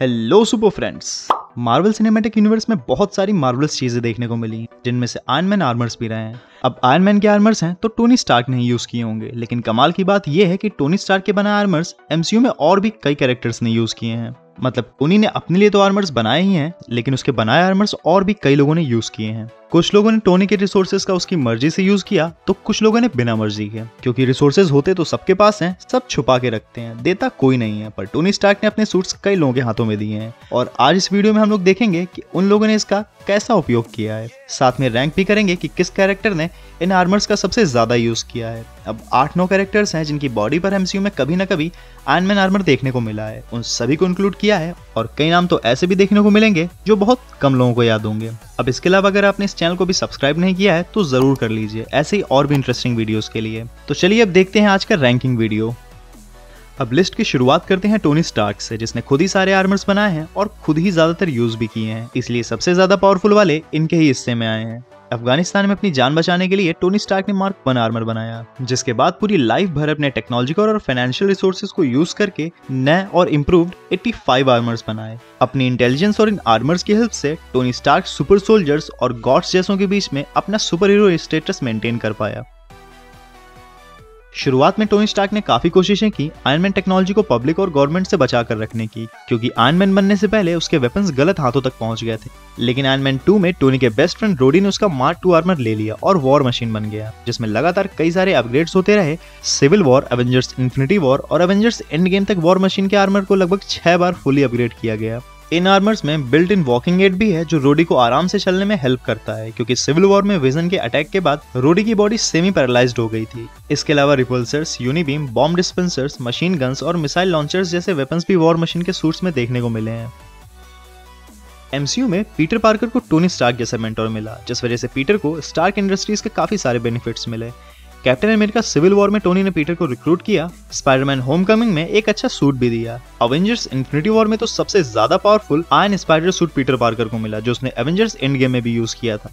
Hello super friends Marvel cinematic universe में बहुत सारी मार्वल्स चीज़ें देखने को मिली जिनमें से आयरन मैन आर्मर्स भी रहे हैं। अब आयरन मैन के आर्मर्स हैं तो टोनी स्टार्क ने यूज़ किए होंगे, लेकिन कमाल की बात यह है कि टोनी स्टार्क के बनाए आर्मर्स एमसीयू में और भी कई कैरेक्टर्स ने यूज़ किए हैं। मतलब टोनी ने अपने लिए तो आर्मर्स बनाए ही हैं, लेकिन उसके बनाए आर्मर्स और भी कई लोगों ने यूज़ किए हैं। कुछ लोगों ने टोनी के रिसोर्सेज का उसकी मर्ज़ी से यूज़ किया तो कुछ लोगों ने बिना मर्ज़ी के क्योंकि रिसोर्सेज होते तो सबके पास हैं, सब छुपा के रखते हैं, देता कोई नहीं है। पर टोनी स्टार्क ने अपने सूट्स कई लोगों के हाथों में दिए हैं, और आज इस वीडियो में हम लोग देखेंगे कि उन लोगों ने इसका कैसा उपयोग किया है। साथ में रैंक भी करेंगे कि किस कैरेक्टर ने इन आर्मर्स का सबसे ज़्यादा यूज़ किया है। अब आठ नौ कैरेक्टर्स हैं जिनकी बॉडी पर एमसीयू में कभी ना कभी आयरन मैन आर्मर देखने को मिला है। उन सभी को इंक्लूड किया है, और कई नाम तो ऐसे भी देखने को मिलेंगे, जो बहुत कम लोगों को याद होंगे। अब इसके अलावा अगर आपने इस चैनल को भी सब्सक्राइब नहीं किया है तो ज़रूर कर लीजिए, ऐसे ही और भी इंटरेस्टिंग वीडियोस के लिए। तो चलिए अब देखते हैं आज का रैंकिंग वीडियो अब लिस्ट की शुरुआत करते हैं टोनी स्टार्क से, जिसने खुद ही सारे आर्मर्स बनाए हैं और खुद ही ज़्यादातर यूज़ भी किए हैं, इसलिए सबसे ज़्यादा पावरफुल वाले इनके ही हिस्से में आए हैं। अफ़गानिस्तान में अपनी जान बचाने के लिए टोनी स्टार्क ने मार्क वन आर्मर बनाया, जिसके बाद पूरी लाइफ भर अपने टेक्नोलॉजिकल और फाइनेंशियल रिसोर्सेज को यूज़ करके नए और इम्प्रूव्ड 85 आर्मर्स बनाए। अपनी इंटेलिजेंस और इन आर्मर्स की हेल्प से टोनी स्टार्क सुपर सोल्जर्स और गॉड्स जैसों के बीच में अपना सुपर हीरो स्टेटस मेंटेन कर पाया। शुरुआत में टोनी स्टार्क ने काफ़ी कोशिशें की आयरन टेक्नोलॉजी को पब्लिक और गवर्नमेंट से बचा कर रखने की, क्योंकि आयरन बनने से पहले उसके वेपन्स गलत हाथों तक पहुँच गए थे। लेकिन आयरन मैन टू में टोनी के बेस्ट फ्रेंड रोडी ने उसका मार्क टू आर्मर ले लिया और वॉर मशीन बन गया, जिसमें लगातार कई सारे अपग्रेड्स होते रहे। Civil War Avengers Infinity War और एवेंजर्स एंड गेम तक वॉर मशीन के आर्मर को लगभग छह बार फुली अपग्रेड किया गया। इन आर्मर्स में बिल्ट इन वॉकिंग एड भी है, जो रोडी को आराम से चलने में हेल्प करता है, क्योंकि सिविल वॉर में विजन के अटैक के बाद रोडी की बॉडी सेमी पैरालाइज हो गई थी। इसके अलावा repulsors unibeam bomb dispensers machine guns और मिसाइल लॉन्चर्स जैसे वेपन्स भी वॉर मशीन के सूट्स में देखने को मिले हैं। एमसीयू में पीटर पार्कर को टोनी स्टार्क जैसा मेंटोर मिला, जिस वजह से पीटर को स्टार्क इंडस्ट्रीज़ के काफ़ी सारे बेनिफिट्स मिले। कैप्टन अमेरिका सिविल वॉर में टोनी ने पीटर को रिक्रूट किया, स्पाइडरमैन होमकमिंग में एक अच्छा सूट भी दिया। अवेंजर्स इन्फिनिटी वॉर में तो सबसे ज़्यादा powerful Iron Spider suit Peter Parker को मिला, जो उसने एवेंजर्स एंड गेम में भी यूज़ किया था।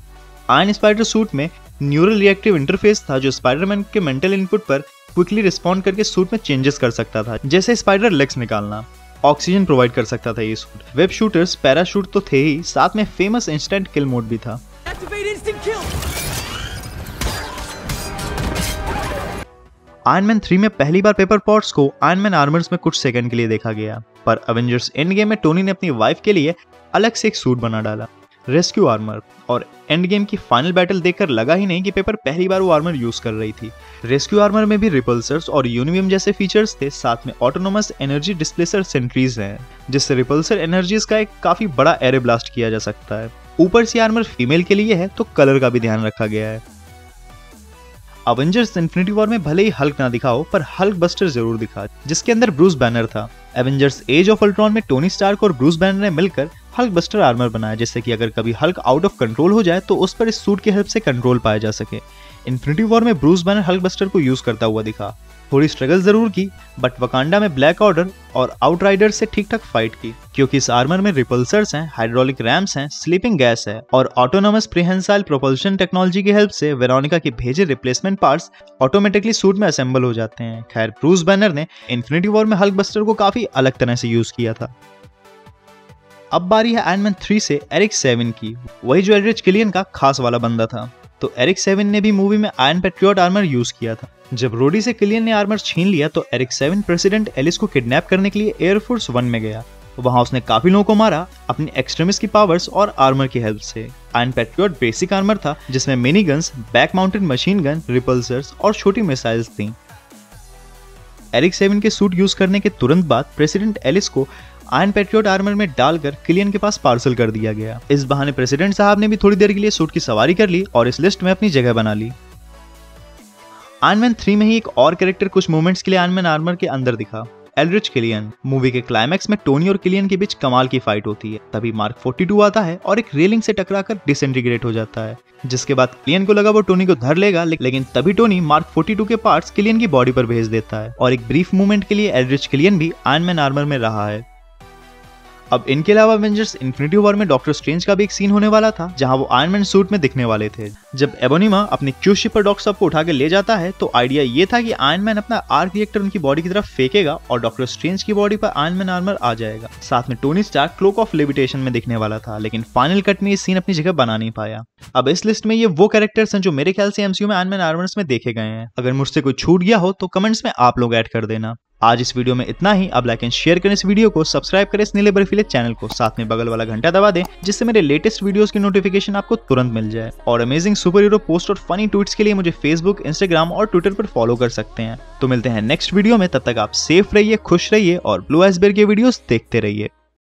आयन स्पाइडर सूट में न्यूरल रिएक्टिव इंटरफेस था, जो स्पाइडरमैन के मेंटल इनपुट पर क्विकली रिस्पॉन्ड करके सूट में चेंजेस कर सकता था, जैसे स्पाइडर लेग्स निकालना। ऑक्सीजन प्रोवाइड कर सकता था ये सूट वेब शूटर्स पैराशूट तो थे ही, साथ में फ़ेमस इंस्टेंट किल मोड भी था। आयरन मैन थ्री में पहली बार पेपर पॉट्स को आयरन मैन आर्मर्स में कुछ सेकंड के लिए देखा गया। पर अवेंजर्स एंड गेम में टोनी ने अपनी वाइफ के लिए अलग से एक सूट बना डाला रेस्क्यू आर्मर और एंड गेम की फाइनल बैटल देखकर लगा ही नहीं कि पेपर पहली बार वो आर्मर यूज़ कर रही थी। रेस्क्यू आर्मर में भी रिपल्सर्स और यूनिवियम जैसे फीचर्स थे, साथ में ऑटोनोमस एनर्जी डिस्प्लेसर सेंट्रीज हैं, जिससे रिपल्सर एनर्जीज का एक काफ़ी बड़ा एरे ब्लास्ट किया जा सकता है। ऊपर से आर्मर फीमेल के लिए है तो कलर का भी ध्यान रखा गया है। अवेंजर्स इन्फिनिटी वॉर में भले ही हल्क ना दिखाओ, पर हल्क बस्टर ज़रूर दिखा, जिसके अंदर ब्रूस बैनर था। एवेंजर्स एज ऑफ़ अल्ट्रॉन में टोनी स्टार्क और ब्रूस बैनर ने मिलकर हल्क बस्टर आर्मर बनाया, जिससे कि अगर कभी हल्क आउट ऑफ़ कंट्रोल हो जाए तो उस पर इस सूट की हेल्प से कंट्रोल पाया जा सके। इन्फिनिटी वॉर में ब्रूस बैनर हल्क बस्टर को यूज़ करता हुआ दिखा। थोड़ी स्ट्रगल ज़रूर की बट वकांडा में ब्लैक ऑर्डर और आउटराइडर से ठीक ठाक फाइट की, क्योंकि इस आर्मर में रिपल्सर्स हैं हाइड्रोलिक रैम्स हैं स्लीपिंग गैस है, और ऑटोनोमस प्रिहेंसाइल प्रोपल्शन टेक्नोलॉजी की हेल्प से वेरोनिका के भेजे रिप्लेसमेंट पार्ट्स ऑटोमेटिकली सूट में असेंबल हो जाते हैं। खैर ब्रूस बैनर ने इन्फिनिटी वॉर में हल्क बस्टर को काफ़ी अलग तरह से यूज़ किया था। अब बारी है आयरन थ्री से एरिक सेवन की। वही जो एलरिच किलियन का खास वाला बंदा था। तो एरिक सेवन ने भी मूवी में आयरन पेट्रियोट आर्मर यूज़ किया था। जब रोडी से किलियन ने आर्मर छीन लिया तो एरिक सेवन प्रेसिडेंट एलिस को किडनैप करने के लिए एयरफोर्स वन में गया। वहाँ उसने काफ़ी लोगों को मारा अपनी एक्सट्रीमिस्ट की पावर्स और आर्मर की हेल्प से। आयन पेट्रियोट बेसिक आर्मर था, जिसमें mini guns back mounted machine gun repulsors और छोटी मिसाइल्स थी। एरिक सेवन के सूट यूज़ करने के तुरंत बाद प्रेसिडेंट एलिस को आयन पेट्रियोट आर्मर में डालकर किलियन के पास पार्सल कर दिया गया। इस बहाने प्रेसिडेंट साहब ने भी थोड़ी देर के लिए सूट की सवारी कर ली और इस लिस्ट में अपनी जगह बना ली। आयनमैन थ्री में ही एक और कैरेक्टर कुछ मोमेंट्स के लिए आयनमैन आर्मर के अंदर दिखा। एलरिच किलियन मूवी के क्लाइमैक्स में टोनी और किलियन के बीच कमाल की फाइट होती है। तभी मार्क 42 आता है और एक रेलिंग से टकराकर डिसइंटीग्रेट हो जाता है। जिसके बाद किलियन को लगा वो टोनी को धर लेगा लेकिन तभी टोनी मार्क 42 के पार्ट्स किलियन की बॉडी पर भेज देता है। और एक ब्रीफ मूवमेंट के लिए एलरिच किलियन भी आयनमैन आर्मर में रहा है। अब इनके अलावा एवेंजर्स इन्फिनिटी वॉर में डॉक्टर स्ट्रेंज का भी एक सीन होने वाला था, जहाँ वो आयरन सूट में दिखने वाले थे। जब एबोनिमा अपनी क्यू शिप पर डॉक्टर साहब को उठा के ले जाता है तो आइडिया ये था कि आयरन मैन अपना आर्क रिएक्टर उनकी बॉडी की तरफ़ फेंकेगा और डॉक्टर स्ट्रेंज की बॉडी पर आयरन मैन आर्मर आ जाएगा। साथ में Tony Stark Cloak of Levitation में दिखने वाला था, लेकिन फाइनल कट में ये सीन अपनी जगह बना नहीं पाया। अब इस लिस्ट में ये वो कैरेक्टर्स हैं जो मेरे ख्याल से एमसीयू में आयरन मैन आर्मर्स में देखे गए हैं। अगर मुझसे कोई छूट गया हो तो कमेंट्स में आप लोग ऐड कर देना। आज इस वीडियो में इतना ही। अब लाइक एंड शेयर करें इस वीडियो को। सब्सक्राइब करें इस नीले बर्फीले चैनल को। साथ में बगल वाला घंटा दबा दें, जिससे मेरे लेटेस्ट वीडियोस की नोटिफिकेशन आपको तुरंत मिल जाए। और अमेजिंग सुपर हीरो पोस्ट और फनी ट्वीट्स के लिए मुझे फेसबुक इंस्टाग्राम और ट्विटर पर फॉलो कर सकते हैं। तो मिलते हैं नेक्स्ट वीडियो में। तब तक आप सेफ़ रहिए, खुश रहिए और ब्लू आइसबेर के वीडियोस देखते रहिए।